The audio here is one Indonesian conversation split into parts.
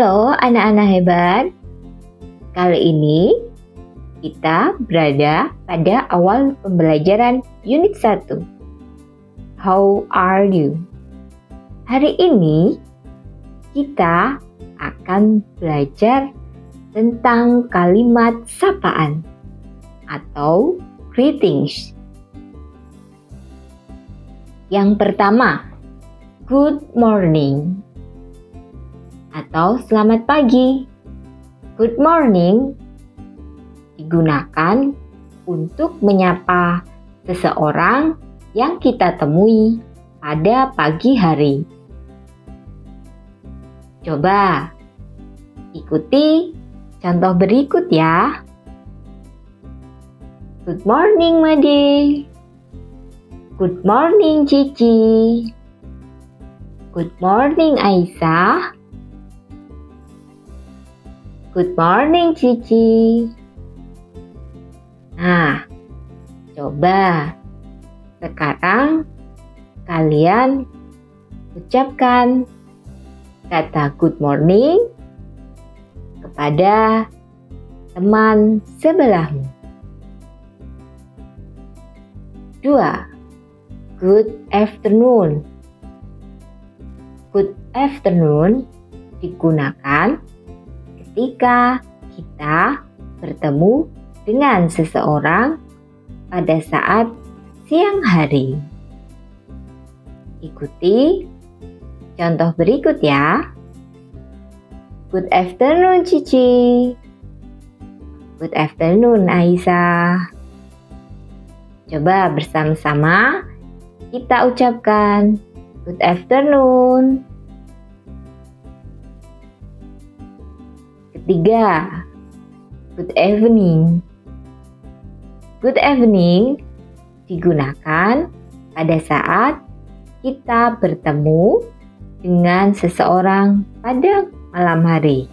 Halo anak-anak hebat. Kali ini kita berada pada awal pembelajaran unit 1. How are you? Hari ini kita akan belajar tentang kalimat sapaan atau greetings. Yang pertama, good morning atau selamat pagi. Good morning digunakan untuk menyapa seseorang yang kita temui pada pagi hari. Coba ikuti contoh berikut ya. Good morning, Made. Good morning, Cici. Good morning, Aisyah. Good morning, Cici. Nah, coba sekarang kalian ucapkan kata good morning kepada teman sebelahmu. Dua, good afternoon. Good afternoon digunakan ketika kita bertemu dengan seseorang pada saat siang hari. Ikuti contoh berikut ya. Good afternoon Cici. Good afternoon Aisyah. Coba bersama-sama kita ucapkan good afternoon. Ketiga, good evening. Good evening digunakan pada saat kita bertemu dengan seseorang pada malam hari.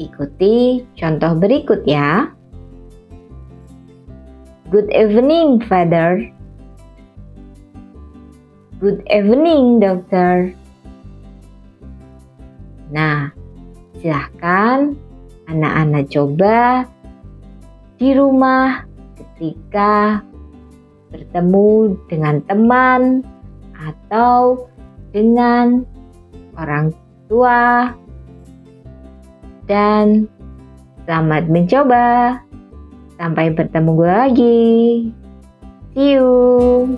Ikuti contoh berikut ya. Good evening, Father. Good evening, Doctor. Nah, Silahkan anak-anak coba di rumah ketika bertemu dengan teman atau dengan orang tua dan selamat mencoba. Sampai bertemu lagi. See you.